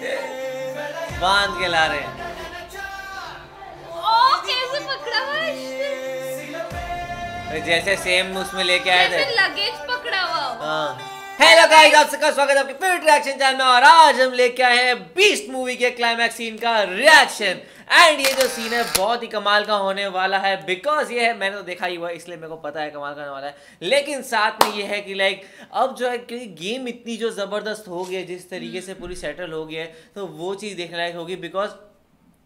बाँध के ला रहे हैं। जैसे सेम उसमें लेके आए थे। लगेज पकड़ा हुआ हो। हाँ हेलो गाइस आप सबका स्वागत है आपके फेवरेट रिएक्शन चैनल में और आज हम लेके आए हैं बीस्ट मूवी के क्लाइमैक्स सीन का रिएक्शन एंड ये जो सीन है बहुत ही कमाल का होने वाला है बिकॉज़ ये है मैंने तो देखा ही हुआ इसलिए मेरे को पता है कमाल का होने वाला है। लेकिन साथ में ये है कि लाइक अब जो है क्योंकि गेम इतनी जो ज़बरदस्त हो गई है जिस तरीके से पूरी सेटल हो गई है तो वो चीज़ देखने लायक होगी बिकॉज़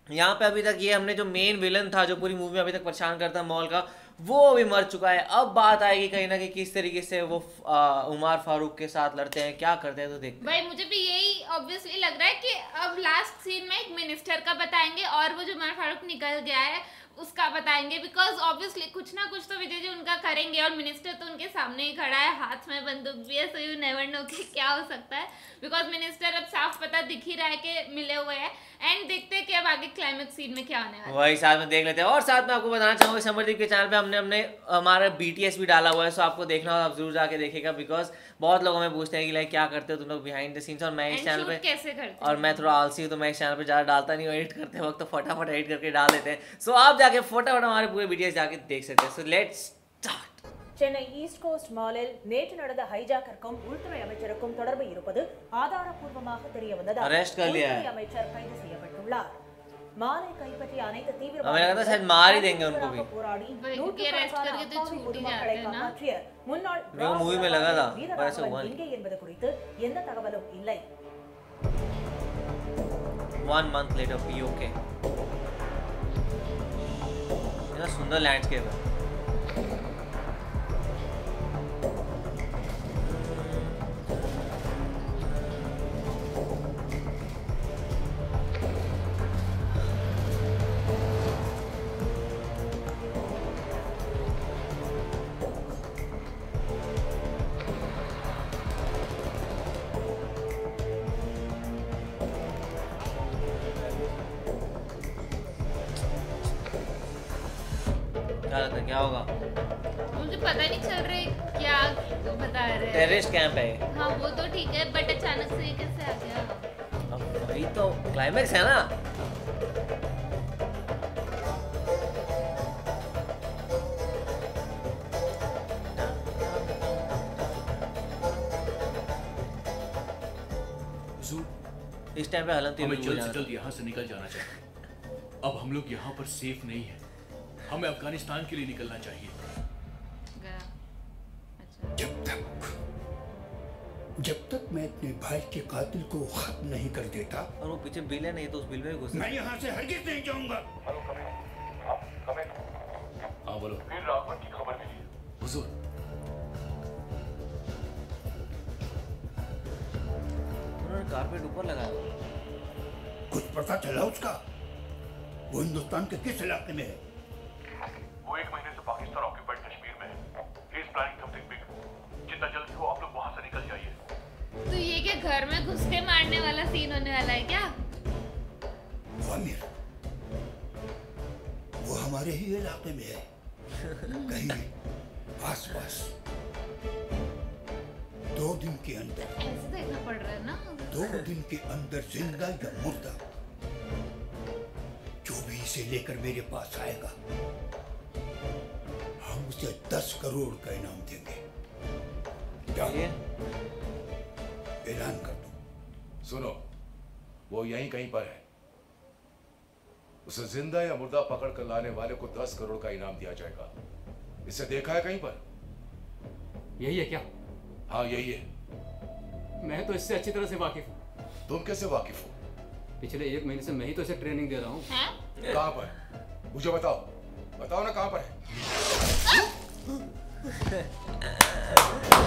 यहाँ पे अभी तक ये हमने जो मेन विलन था जो पूरी मूवी में अभी तक परेशान करता मॉल का वो अभी मर चुका है। अब बात आएगी कहीं ना कहीं किस तरीके से वो उमर फारूक के साथ लड़ते हैं, क्या करते हैं तो देखते भाई, मुझे भी यही ऑब्वियसली लग रहा है कि अब लास्ट सीन में एक मिनिस्टर का बताएँगे और वो जो उमर फारूक निकल गया है उसका बताएँगे बिकॉज़ ऑब्वियसली कुछ ना कुछ तो विजय जी उनका करेंगे और मिनिस्टर तो उनके सामने ही खड़ा है, हाथ में बंदूक भी है सो यू नेवर नो कि क्या हो सकता है बिकॉज़ मिनिस्टर अब साफ़ पता दिख ही रहा है कि मिले हुए हैं एंड देखते हैं कि अब आगे क्लाइमेक्स सीन में क्या होने वाला हैं। वही साथ में देख लेते हैं। और साथ में आपको बताना चाहूँगा, समरदीप के चैनल पे हमने हमने, हमारा बीटीएस भी डाला हुआ है सो आपको देखना हो आप ज़रूर जाके देखेगा बिकॉज़ बहुत लोग हमें पूछते हैं कि लाइक क्या करते हो तुम लोग बिहाइंड द सीन्स और मैं है इस एंड चैनल शूट पे कैसे करते और मैं थोड़ा आलसी हूँ तो मैं इस चैनल पे ज़्यादा डालता नहीं हूँ एडिट करते वक्त तो फटाफट एडिट करके डाल देते हैं सो आप जाके फटाफट हमारे पूरे वीडियोस जाके देख सकते हैं so let's start Chennai east coast மாலில் நேற்று நடந்த ஹைஜாக்கிற்கும் உள்துறை அமைச்சருக்கும் தொடர்பு இருப்பது ஆதாரப்பூர்வமாக தெரிய வந்ததால் Arrest कर लिया है। உள்துறை அமைச்சர் கைது செய்யப்பட்டுள்ளார் மாலை கைப்பற்றிய அனைத்து हमें लगा था शायद मार ही देंगे उनको भी। போராடி भाई, क्योंकि arrest நூற்றுக்கணக்கான करके तो அப்பாவி छूट ही பொதுமக்களை जाते हैं ना। காப்பாற்றிய முன்னாள் मेरे को मूवी में लगा था, வீரராகவன் पर ऐसा हुआ नहीं। எங்கே என்பது குறித்து எந்த தகவலும் இல்லை one month later B okay इतना सुंदर लैंडस्केप है क्या लगता है क्या होगा? मुझे पता नहीं चल रहा है क्या बता रहे टेररिस्ट कैंप है। हाँ वो तो ठीक है बट अचानक से ये कैसे आ गया? अब वही तो क्लाइमैक्स है ना? इस टाइम पे हलन हमें जल्द से जल्द यहाँ से निकल जाना चाहिए। अब हम लोग यहाँ पर सेफ़ नहीं है। हमें अफ़गानिस्तान के लिए निकलना चाहिए। अच्छा। जब तक जब तक मैं अपने भाई के कातिल को खत्म नहीं कर देता और वो पीछे बिल है नहीं तो उस बिल में घुस मैं यहाँ से हरगिज नहीं जाऊँगा। हाँ बोलो। फिर राघवन की खबर मिली। हुजूर। उन्होंने कारपेट ऊपर लगाया। कुछ पता चला उसका? वो हिंदुस्तान के किस इलाके में है? घर में घुस के मारने वाला सीन होने वाला है क्या? वो वो हमारे ही इलाके में है। कहीं आस पास दो दिन के अंदर। ऐसे देखना पड़ रहा है ना दो दिन के अंदर ज़िंदा या मुर्दा जो भी इसे लेकर मेरे पास आएगा हम उसे दस करोड़ का इनाम देंगे। क्या ऐलान कर दो। सुनो वो यहीं कहीं पर है। उसे ज़िंदा या मुर्दा पकड़ कर लाने वाले को दस करोड़ का इनाम दिया जाएगा। इसे देखा है कहीं पर? यही है क्या? हाँ यही है। मैं तो इससे अच्छी तरह से वाकिफ हूँ। तुम कैसे वाकिफ हो? पिछले एक महीने से मैं ही तो इसे ट्रेनिंग दे रहा हूँ। हैं? कहाँ पर? मुझे बताओ। बताओ ना कहाँ पर है?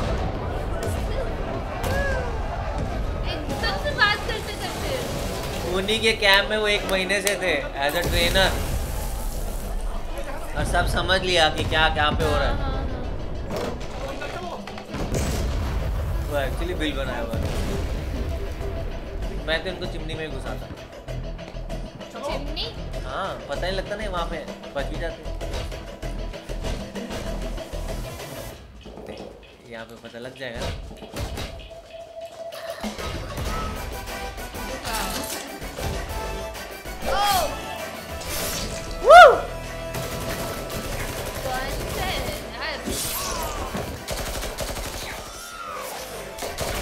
उन्हीं के कैंप में वो एक महीने से थे एज अ ट्रेनर और सब समझ लिया कि क्या क्या पे हो रहा है। वो एक्चुअली बिल बनाया हुआ मैं तो इनको चिमनी में घुसा था। चिमनी? हाँ पता नहीं लगता नहीं वहाँ पे बच भी जाते। यहाँ पे पता लग जाएगा।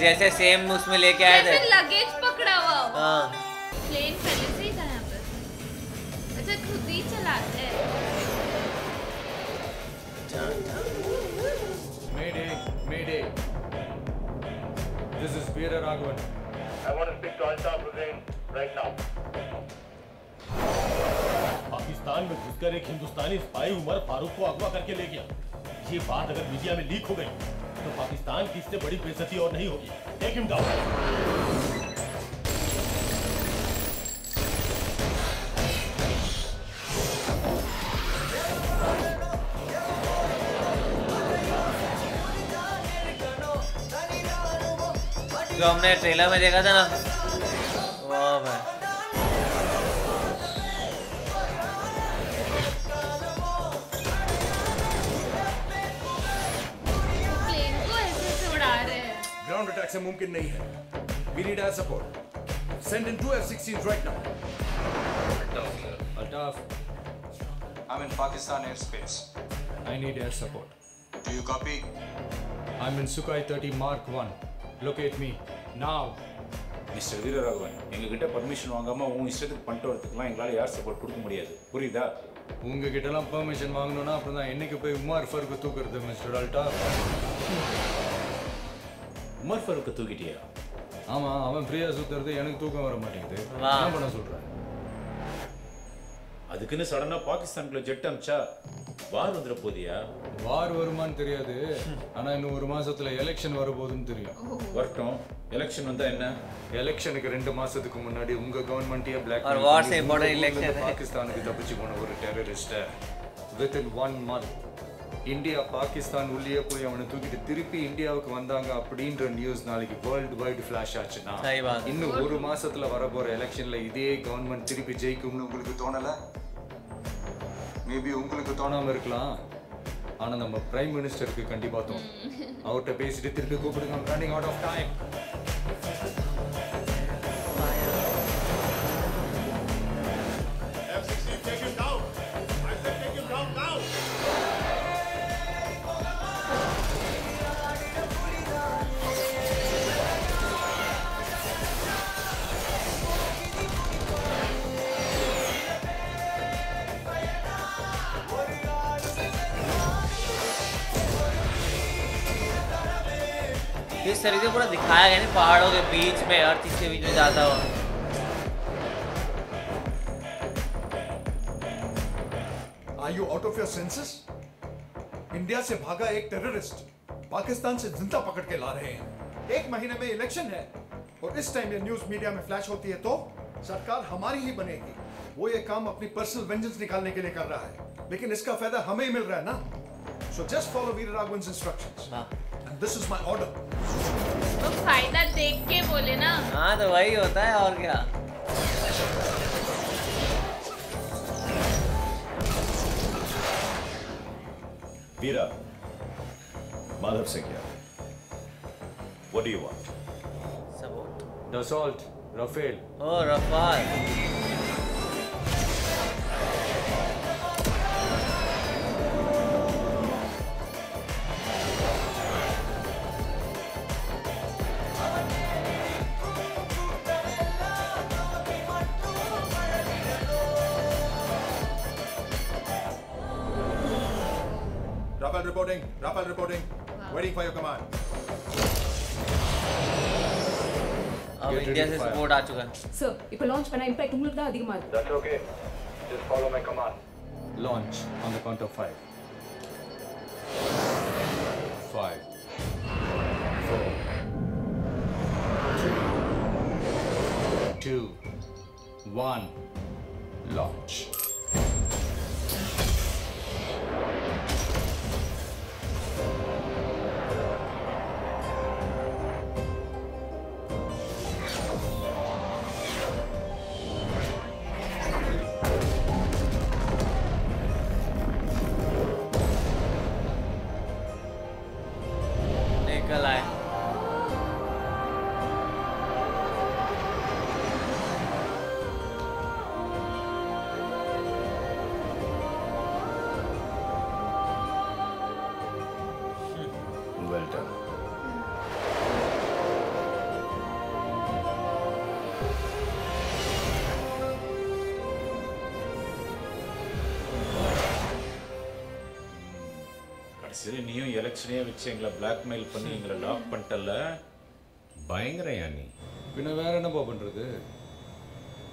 जैसे सेम उसमें लेके आए थे लगेज पकड़ा हुआ हाँ प्लेन पहले से ही था यहाँ पर अच्छा खुद ही चलाते हैं Mayday, Mayday. This is Veera Raghavan. I want to speak to Altaf Hussain right now. Pakistan में घुसकर एक हिंदुस्तानी स्पाई उमर फारूक को अगवा करके ले गया ये बात अगर मीडिया में लीक हो गई तो पाकिस्तान की इससे बड़ी बेइज्जती और नहीं होगी। टेक हिम डाउन जो हमने ट्रेलर में देखा था ना वाह भाई से मुमकिन नहीं है we need air support send in to F-16s right now. Altaf, I'm in Pakistan airspace. I need air support. Do you copy? I'm in Sukhoi 30 Mark 1. Locate me. Now. Mister Veeraraghavan எங்ககிட்ட permission வாங்காம உன் இஷ்டத்துக்கு பண்ணிட்டு வரதுக்குலாம் எங்களால் ஏர் support கொடுக்க முடியாது புரியுதா உங்ககிட்டலாம் permission வாங்கணும்னா அப்புறம் தான் என்னைக்கு போய் உமார் ஃபருக்கு தூக்குறது மிஸ்டர் அல்டா உமர் ஃபருக்கை தூக்கிட்டியா? ஆமாம் அவன் ஃப்ரீயாக சுற்றுறது எனக்கு தூக்கம் வர மாட்டேங்குது. என்ன பண்ண சொல்கிறேன் அதுக்குன்னு சடனாக பாகிஸ்தானுக்குள்ள ஜெட் அமிச்சா வார் வந்துட போதியா? வார் வருமான்னு தெரியாது. ஆனா இன்னும் ஒரு மாசத்துல எலெக்ஷன் வரப்போகுதுன்னு தெரியும். வரட்டும். எலெக்ஷன் வந்தா என்ன? எலெக்ஷனுக்கு ரெண்டு மாசத்துக்கு முன்னாடி உங்க கவர்மெண்ட்டே பிளாக் வார் பாகிஸ்தானுக்கு தப்பிச்சு போன ஒரு terrorist within one month India Pakistan உள்ளே போய் அவனை தூக்கிட்டு திருப்பி இந்தியாவுக்கு வந்தாங்க அப்படின்ற நியூஸ் நாளைக்கு வேர்ல்டு வைடு ஃபிளாஷ் ஆச்சுன்னா இன்னும் ஒரு மாசத்துல வரப்போற எலெக்ஷன்ல இதே கவர்மெண்ட் திருப்பி ஜெயிக்கும்னு உங்களுக்கு தோணல? மேபி உங்களுக்கு தோணாம இருக்கலாம். ஆனா நம்ம பிரைம் மினிஸ்டருக்கு கண்டிப்பா தோணும். அவர்கிட்ட பேசிட்டு திருப்பி கூப்பிடுங்க. ரன்னிங் அவுட் ஆஃப் டைம் इस तरीके से पूरा दिखाया गया ना पहाड़ों के बीच में अर्थ इसके बीच में जाता हुआ। Are you out of your senses? India से भागा एक टेररिस्ट पाकिस्तान से ज़िंदा पकड़ के ला रहे हैं। एक महीने में इलेक्शन है और इस टाइम ये न्यूज़ मीडिया में फ्लैश होती है तो सरकार हमारी ही बनेगी। वो ये काम अपनी पर्सनल वेंजेंस निकालने के लिए कर रहा है। लेकिन इसका फ़ायदा हमें ही मिल रहा है ना? So just follow Veeraraghavan's instructions and this is my order तो फ़ायदा देख के बोले ना हाँ तो वही होता है और क्या वीरा माधव से क्या What do you want? Support Dassault, Rafale. Oh Rafale Rafael reporting Rafael reporting waiting for your command अब Get इंडिया ready से to fire. सपोर्ट आ चुका है சார் இப்போ லான்ச் பண்ண இம்பாக்ட் உங்களுக்கு தான் அதிகமாக இருக்கு That's okay. Just follow my command. Launch on the count of five. five, four, three, two, one, launch. சரி நீயும் எலெக்ஷனே வச்சு எங்களை பிளாக்மெயில் பண்ணி எங்களை லாக் பண்ணிட்டல பயங்கரையா நீ பின்ன வேற என்னப்பா பண்றது?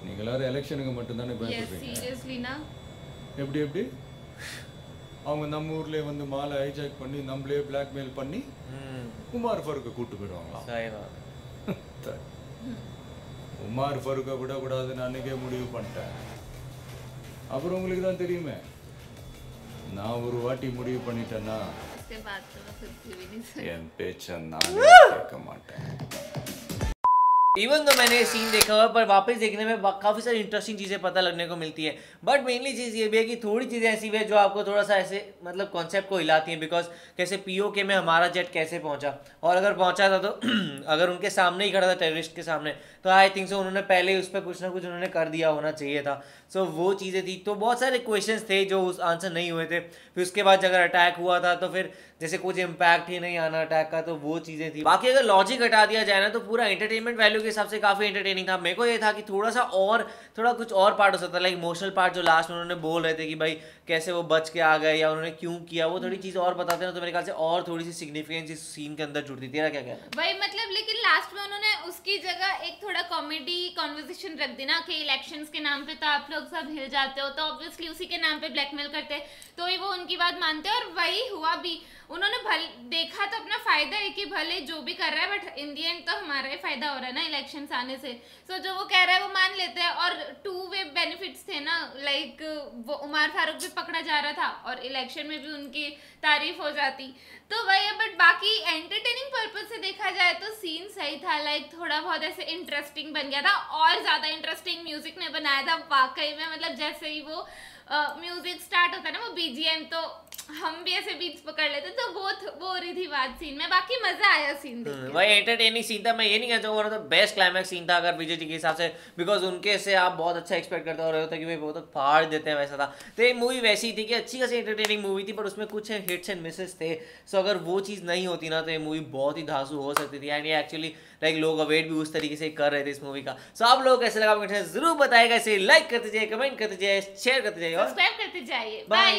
நீங்க எல்லாரும் எலெக்ஷனுக்கு மட்டும்தானே பயப்படுறீங்க எப்படி எப்படி? அவங்க நம்ம ஊர்ல வந்து மாலை ஹைஜாக் பண்ணி நம்மளே பிளாக்மெயில் பண்ணி குமார் ஃபருக்கை கூட்டு போயிடுவாங்களா? உமார் ஃபருக்கை விடக்கூடாதுன்னு அன்னைக்கே முடிவு பண்ணிட்டேன். அப்புறம் உங்களுக்கு தான் தெரியுமே. நான் ஒரு வாட்டி முடிவு பண்ணிட்டேன்னா என் பேச்சை நான் கேட்க மாட்டேன். इवन तो मैंने सीन देखा हुआ पर वापस देखने में काफ़ी सारी इंटरेस्टिंग चीज़ें पता लगने को मिलती है। बट मेनली चीज़ ये भी है कि थोड़ी चीज़ें ऐसी भी है जो आपको थोड़ा सा ऐसे मतलब कॉन्सेप्ट को हिलाती हैं बिकॉज़ कैसे पीओके में हमारा जेट कैसे पहुँचा। और अगर पहुँचा था तो अगर उनके सामने ही खड़ा था टेररिस्ट के सामने तो आई थिंक सो उन्होंने पहले ही उस पर कुछ ना कुछ उन्होंने कर दिया होना चाहिए था। सो वो चीज़ें थी। तो बहुत सारे क्वेश्चन थे जो उस आंसर नहीं हुए थे। फिर उसके बाद अगर अटैक हुआ था तो फिर जैसे कुछ इम्पैक्ट ही नहीं आना अटैक का तो वो चीज़ें थी। बाकी अगर लॉजिक हटा दिया जाए ना तो पूरा एंटरटेनमेंट वैल्यू के हिसाब से काफ़ी एंटरटेनिंग था। मेरे को ये था कि थोड़ा सा और थोड़ा कुछ और पार्ट हो सकता है लाइक इमोशनल पार्ट जो लास्ट में उन्होंने बोल रहे थे कि भाई कैसे वो बच के आ गए या उन्होंने क्यों किया वो थोड़ी चीज़ और बताते ना तो मेरे ख्याल से और थोड़ी सी सिग्निफिकेंस इस सीन के अंदर जुड़ती थी। क्या कहना है? वही मतलब लेकिन लास्ट में उन्होंने उसकी जगह एक थोड़ा कॉमेडी कॉन्वर्सेशन रख दी ना कि इलेक्शंस के नाम पे तो आप लोग सब हिल जाते हो तो ऑब्वियसली उसी के नाम पे ब्लैकमेल करते तो ही वो उनकी बात मानते और वही हुआ भी। उन्होंने भल देखा तो अपना फ़ायदा है कि भले जो भी कर रहा है बट इन दी एंड तो हमारा ही फ़ायदा हो रहा है ना इलेक्शन आने से। सो so, जो वो कह रहा है वो मान लेते हैं और टू वे बेनिफिट्स थे ना लाइक वो उमर फारूक भी पकड़ा जा रहा था और इलेक्शन में भी उनकी तारीफ़ हो जाती। तो वही है बट बाकी एंटरटेनिंग पर्पज से देखा जाए तो सीन सही था लाइक थोड़ा बहुत ऐसे इंटरेस्टिंग बन गया था और ज़्यादा इंटरेस्टिंग म्यूज़िक ने बनाया था। वाकई में मतलब जैसे ही वो म्यूज़िक स्टार्ट होता है ना, वो बीजीएम तो हम भी ऐसे बीच पकड़ लेते तो वो वो हो रही थी बात सीन में, बाकी मज़ा आया सीन देख भाई एंटरटेनिंग सीन था, मैं ये नहीं कहता हूँ तो बेस्ट क्लाइमैक्स सीन था अगर विजय जी के हिसाब से बिकॉज़ उनके से आप बहुत अच्छा एक्सपेक्ट करते हो रहे होते कि भाई वो तो फाड़ देते हैं, वैसा था। तो ये मूवी वैसी थी कि अच्छी खासी एंटरटेनिंग मूवी थी पर उसमें कुछ हिट्स एंड मिसेस थे। सो अगर वो चीज़ नहीं होती ना तो ये मूवी बहुत ही धांसू हो सकती थी। एंड ये एक्चुअली लाइक लोग अवेट भी उस तरीके से कर रहे थे इस मूवी का। सो आप लोग कैसे लगा? ज़रूर बताएगा इसे लाइक करते जाइए कमेंट करते जाइए शेयर करते जाइए और सब्सक्राइब करते जाइए। बाय